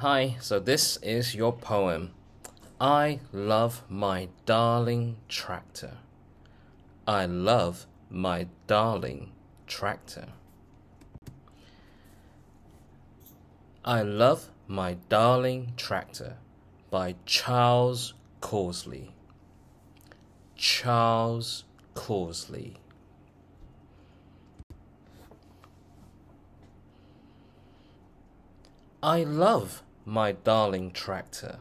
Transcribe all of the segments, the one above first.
Hi, so this is your poem. I love my darling tractor. I love my darling tractor. I love my darling tractor by Charles Causley. Charles Causley. I love my darling tractor.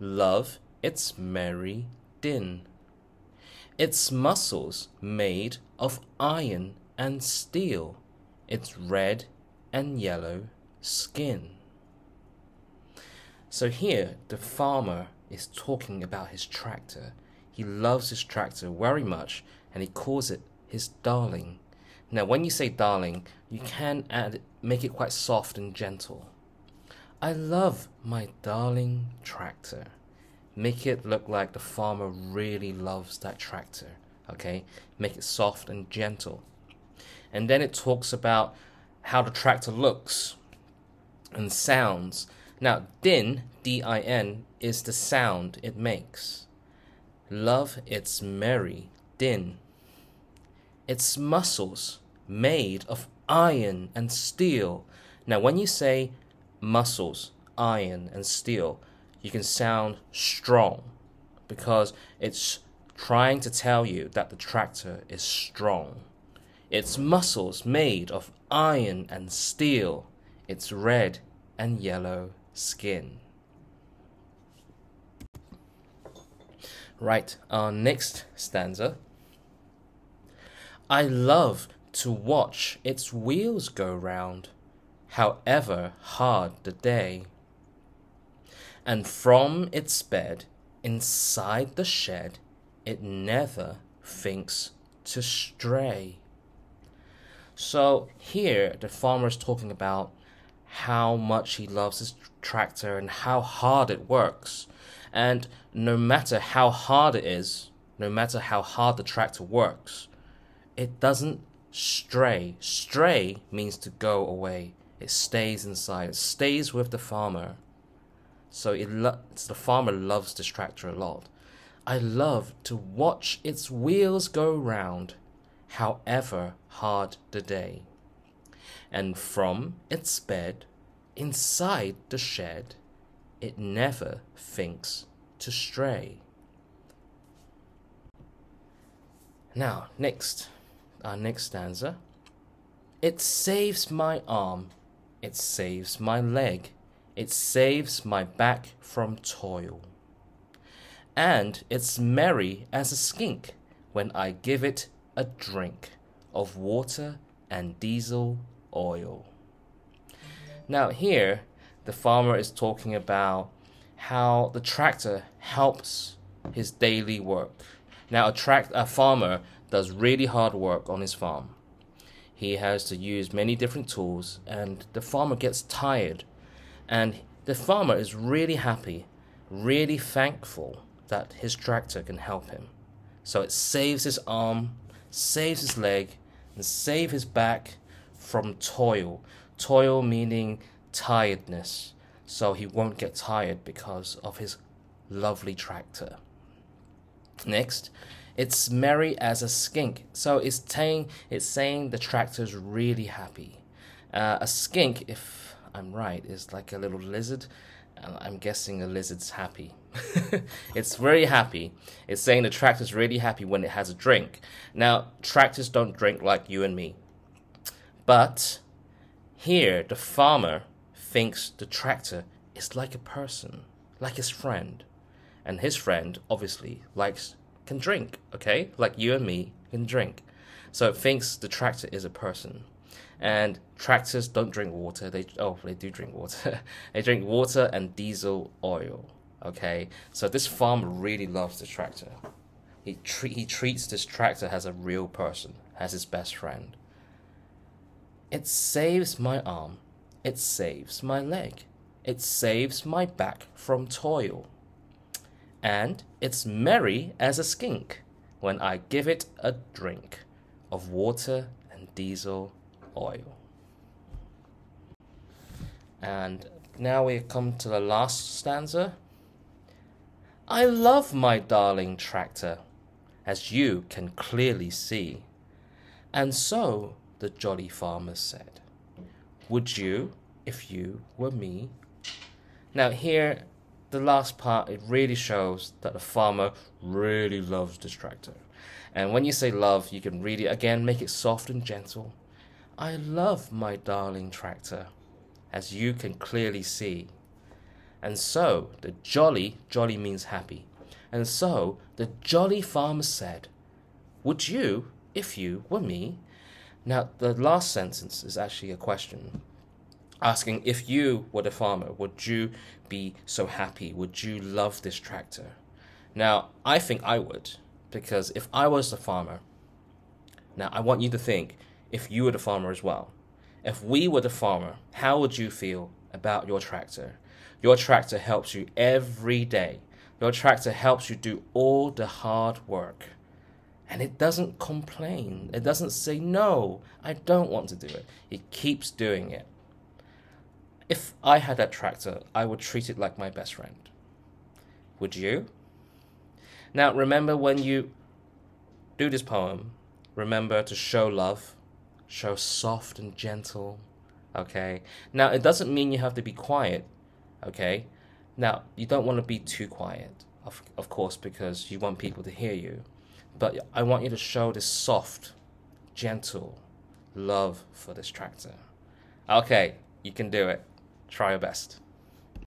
Love its merry din. Its muscles made of iron and steel, its red and yellow skin. So here the farmer is talking about his tractor. He loves his tractor very much and he calls it his darling. Now when you say darling, you can add make it quite soft and gentle. I love my darling tractor. Make it look like the farmer really loves that tractor. Okay? Make it soft and gentle. And then it talks about how the tractor looks and sounds. Now, din, D I N, is the sound it makes. Love its merry din. Its muscles made of iron and steel. Now, when you say muscles, iron, and steel, you can sound strong because it's trying to tell you that the tractor is strong. Its muscles made of iron and steel, its red and yellow skin. Right, our next stanza. I love to watch its wheels go round however hard the day. And from its bed, inside the shed, it never thinks to stray. So here, the farmer is talking about how much he loves his tractor and how hard it works. And no matter how hard it is, no matter how hard the tractor works, it doesn't stray. Stray means to go away. It stays inside. It stays with the farmer. So it lo- the farmer loves this tractor a lot. I love to watch its wheels go round, however hard the day. And from its bed, inside the shed, it never thinks to stray. Now, next, our next stanza. It saves my arm it saves my leg. It saves my back from toil. And it's merry as a skink when I give it a drink of water and diesel oil. Now, here, the farmer is talking about how the tractor helps his daily work. Now, a, tract- a farmer does really hard work on his farm he has to use many different tools and the farmer gets tired. And the farmer is really happy really thankful that his tractor can help him. So it saves his arm saves his leg and saves his back from toil. Toil meaning tiredness. So he won't get tired because of his lovely tractor next it's merry as a skink. So it's saying it's saying the tractor's really happy. Uh, a skink, if I'm right, is like a little lizard. I'm guessing a lizard's happy. it's very happy. It's saying the tractor's really happy when it has a drink. Now, tractors don't drink like you and me. But here, the farmer thinks the tractor is like a person, like his friend. And his friend, obviously, likes can drink, okay? Like you and me can drink. So it thinks the tractor is a person. And tractors don't drink water. They oh they do drink water. they drink water and diesel oil. Okay, so this farmer really loves the tractor. He tre- he treats this tractor as a real person, as his best friend. It saves my arm. It saves my leg. It saves my back from toil and it's merry as a skink when I give it a drink of water and diesel oil. And now we come to the last stanza. I love my darling tractor, as you can clearly see. And so the jolly farmer said, Would you if you were me? Now, here, the last part, it really shows that the farmer really loves this tractor. And when you say love, you can really, again, make it soft and gentle. I love my darling tractor, as you can clearly see. And so the jolly, jolly means happy. And so the jolly farmer said, Would you, if you were me? Now, the last sentence is actually a question asking if you were the farmer, would you be so happy? Would you love this tractor? Now, I think I would, because if I was the farmer, now I want you to think if you were the farmer as well. If we were the farmer, how would you feel about your tractor? Your tractor helps you every day. Your tractor helps you do all the hard work. And it doesn't complain. It doesn't say, no, I don't want to do it. It keeps doing it. If I had that tractor, I would treat it like my best friend. Would you? Now, remember when you do this poem, remember to show love, show soft and gentle. Okay? Now, it doesn't mean you have to be quiet. Okay? Now, you don't want to be too quiet, of, of course, because you want people to hear you. But I want you to show this soft, gentle love for this tractor. Okay, you can do it. Try your best.